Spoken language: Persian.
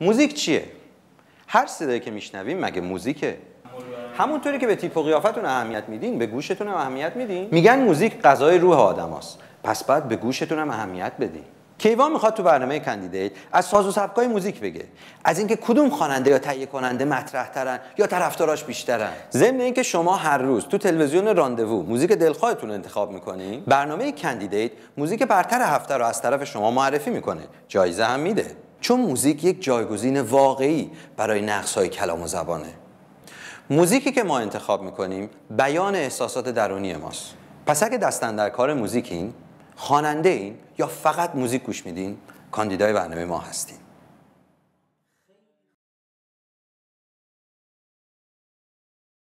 موزیک چیه؟ هر صدایی که میشنویم مگه موزیکه؟ همونطوری که به تیپ و قیافتون اهمیت میدین به گوشتون هم اهمیت میدین. میگن موزیک غذای روح آدماست. پس باید به گوشتون هم اهمیت بدین. کیوان می‌خواد تو برنامه Candidate از ساز و سبکای موزیک بگه. از اینکه کدوم خواننده یا تهیه کننده مطرح ترن یا طرفداراش بیشترن. ضمن اینکه شما هر روز تو تلویزیون راندوو موزیک دلخواهتون انتخاب می‌کنین برنامه Candidate موزیک برتر هفته رو از طرف شما معرفی می‌کنه. جایزه هم میده. چون موزیک یک جایگزین واقعی برای نقصهای کلام و زبانه. موزیکی که ما انتخاب می‌کنیم بیان احساسات درونی ماست. پس اگه دستن در کار موزیکین خواننده این یا فقط موزیک گوش میدین کاندیدای برنامه ما هستین.